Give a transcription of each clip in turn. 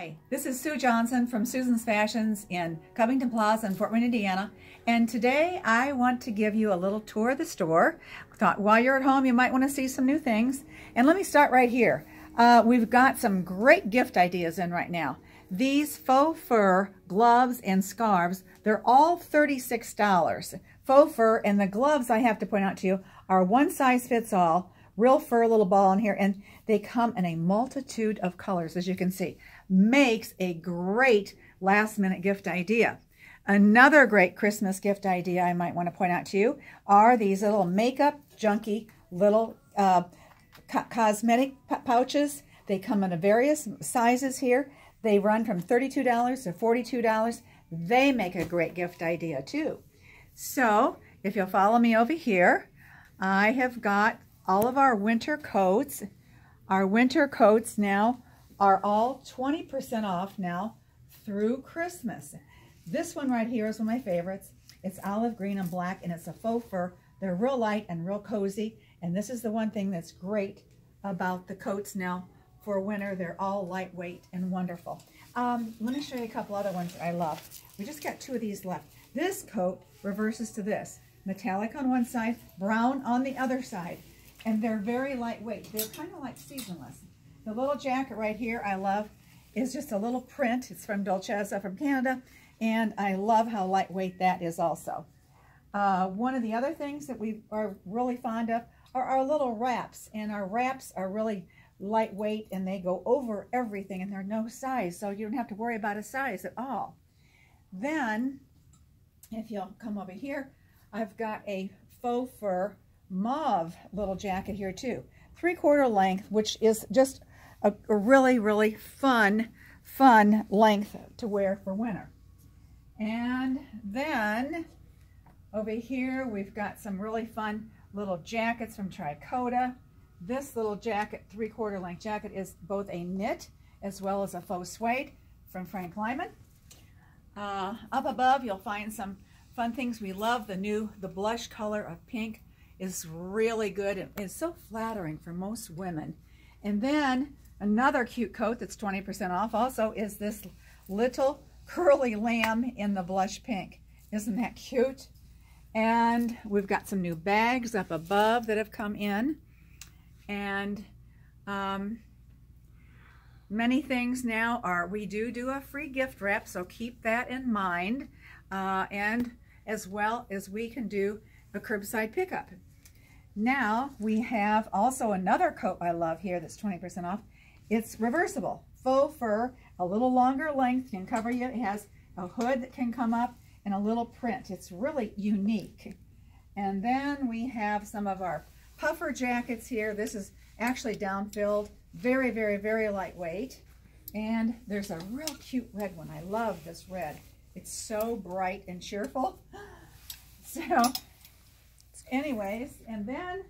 Hi, this is Sue Johnson from Susan's Fashions in Covington Plaza in Fort Wayne, Indiana. And today I want to give you a little tour of the store. Thought while you're at home, you might want to see some new things. And let me start right here. Uh, we've got some great gift ideas in right now. These faux fur gloves and scarves, they're all $36. Faux fur and the gloves, I have to point out to you, are one size fits all real fur little ball in here, and they come in a multitude of colors, as you can see. Makes a great last minute gift idea. Another great Christmas gift idea I might want to point out to you are these little makeup junky little uh, co cosmetic pouches. They come in a various sizes here. They run from $32 to $42. They make a great gift idea too. So if you'll follow me over here, I have got all of our winter coats. Our winter coats now are all 20% off now through Christmas. This one right here is one of my favorites. It's olive green and black, and it's a faux fur. They're real light and real cozy, and this is the one thing that's great about the coats now for winter. They're all lightweight and wonderful. Um, let me show you a couple other ones that I love. We just got two of these left. This coat reverses to this. Metallic on one side, brown on the other side and they're very lightweight. They're kind of like seasonless. The little jacket right here I love is just a little print. It's from Dolcezza from Canada, and I love how lightweight that is also. Uh, one of the other things that we are really fond of are our little wraps, and our wraps are really lightweight and they go over everything and they're no size, so you don't have to worry about a size at all. Then, if you'll come over here, I've got a faux fur mauve little jacket here too. Three quarter length, which is just a, a really, really fun, fun length to wear for winter. And then over here, we've got some really fun little jackets from Tricota. This little jacket, three quarter length jacket, is both a knit as well as a faux suede from Frank Lyman. Uh, up above, you'll find some fun things we love. The new, the blush color of pink is really good It's so flattering for most women. And then another cute coat that's 20% off also is this little curly lamb in the blush pink. Isn't that cute? And we've got some new bags up above that have come in. And um, many things now are, we do do a free gift wrap, so keep that in mind. Uh, and as well as we can do a curbside pickup. Now we have also another coat I love here that's 20% off. It's reversible, faux fur, a little longer length, can cover you. It has a hood that can come up and a little print. It's really unique. And then we have some of our puffer jackets here. This is actually down-filled, very, very, very lightweight. And there's a real cute red one. I love this red. It's so bright and cheerful. So anyways, and then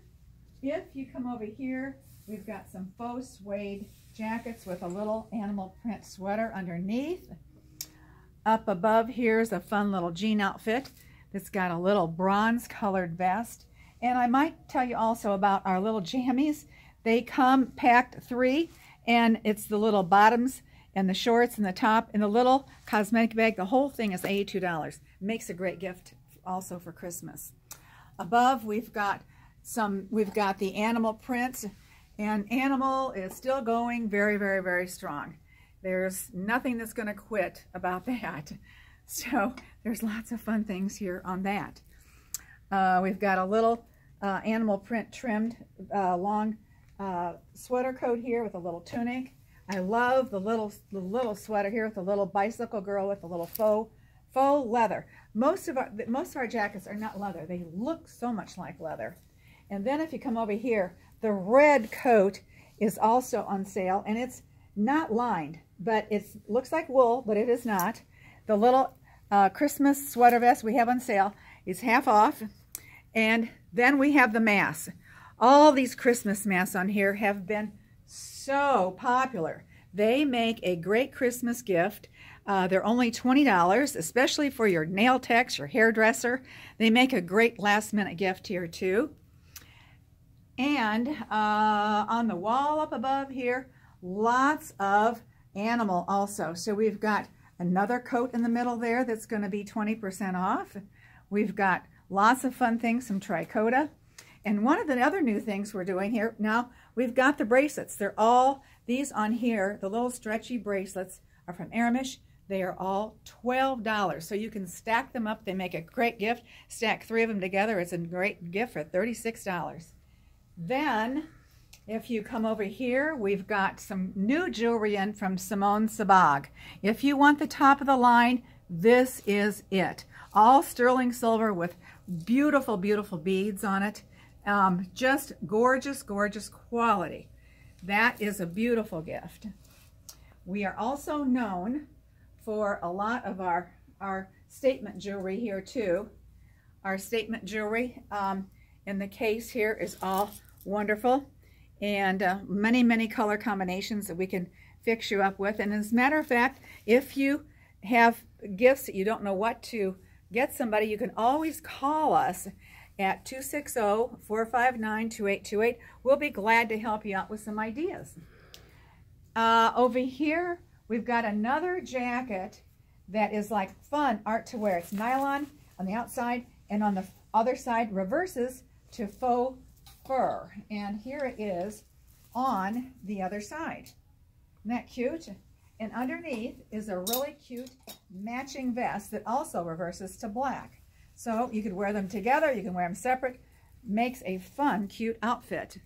if you come over here, we've got some faux suede jackets with a little animal print sweater underneath. Up above here is a fun little jean outfit that's got a little bronze colored vest. And I might tell you also about our little jammies. They come packed three, and it's the little bottoms and the shorts and the top and the little cosmetic bag. The whole thing is $82. Makes a great gift also for Christmas. Above, we've got some, we've got the animal prints, and animal is still going very, very, very strong. There's nothing that's going to quit about that. So there's lots of fun things here on that. Uh, we've got a little uh, animal print trimmed uh, long uh, sweater coat here with a little tunic. I love the little the little sweater here with the little bicycle girl with the little faux faux leather. Most of our most of our jackets are not leather. They look so much like leather. And then if you come over here, the red coat is also on sale, and it's not lined, but it looks like wool, but it is not. The little uh, Christmas sweater vest we have on sale is half off. And then we have the masks. All these Christmas masks on here have been so popular. They make a great Christmas gift. Uh, they're only $20, especially for your nail techs, your hairdresser. They make a great last minute gift here too. And uh, on the wall up above here, lots of animal also. So we've got another coat in the middle there that's going to be 20% off. We've got lots of fun things some Tricoda. And one of the other new things we're doing here, now we've got the bracelets. They're all, these on here, the little stretchy bracelets are from Erimish. They are all $12. So you can stack them up. They make a great gift. Stack three of them together. It's a great gift for $36. Then, if you come over here, we've got some new jewelry in from Simon Sebbag. If you want the top of the line, this is it. All sterling silver with beautiful, beautiful beads on it. Um, just gorgeous, gorgeous quality. That is a beautiful gift. We are also known for a lot of our, our statement jewelry here too. Our statement jewelry um, in the case here is all wonderful and uh, many, many color combinations that we can fix you up with. And as a matter of fact, if you have gifts that you don't know what to get somebody, you can always call us at 260-459-2828. We'll be glad to help you out with some ideas. Uh, over here, we've got another jacket that is like fun art to wear. It's nylon on the outside, and on the other side reverses to faux fur. And here it is on the other side. Isn't that cute? And underneath is a really cute matching vest that also reverses to black. So you could wear them together, you can wear them separate. Makes a fun, cute outfit.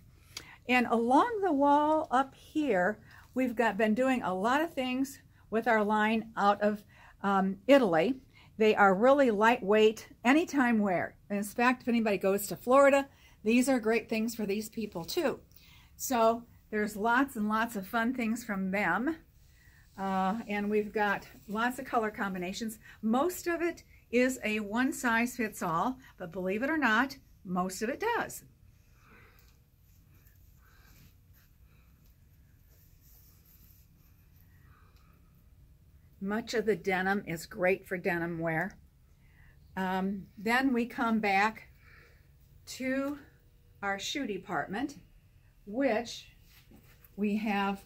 And along the wall up here, we've got been doing a lot of things with our line out of um, Italy. They are really lightweight, anytime wear. In fact, if anybody goes to Florida, these are great things for these people too. So there's lots and lots of fun things from them. Uh, and we've got lots of color combinations. Most of it is a one size fits all, but believe it or not, most of it does. Much of the denim is great for denim wear. Um, then we come back to our shoe department, which we have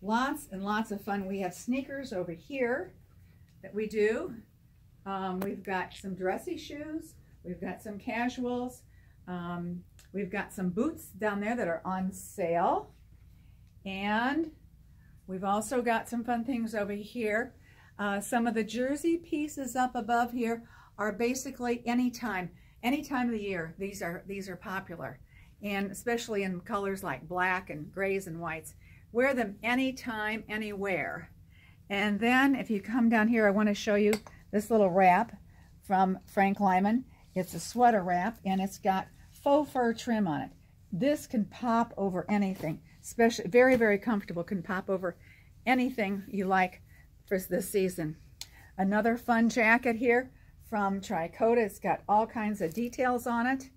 lots and lots of fun. We have sneakers over here that we do. Um, we've got some dressy shoes. We've got some casuals. Um, we've got some boots down there that are on sale. And we've also got some fun things over here. Uh, some of the jersey pieces up above here are basically any time, any time of the year. These are, these are popular. And especially in colors like black and grays and whites. Wear them anytime, anywhere. And then if you come down here, I want to show you this little wrap from Frank Lyman. It's a sweater wrap, and it's got faux fur trim on it. This can pop over anything, especially very, very comfortable, can pop over anything you like for this season. Another fun jacket here from Tricoda. It's got all kinds of details on it.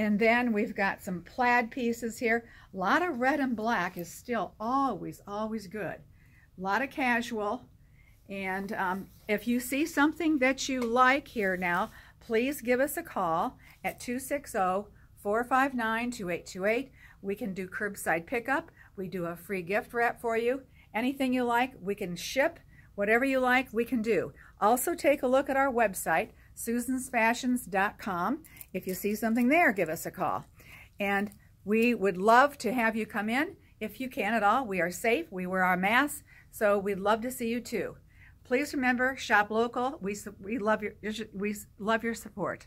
And then we've got some plaid pieces here. A lot of red and black is still always, always good. A lot of casual. And um, if you see something that you like here now, please give us a call at 260-459-2828. We can do curbside pickup. We do a free gift wrap for you. Anything you like, we can ship. Whatever you like, we can do. Also take a look at our website, susansfashions.com. If you see something there, give us a call. And we would love to have you come in if you can at all. We are safe. We wear our masks. So we'd love to see you too. Please remember, shop local. We, we, love, your, we love your support.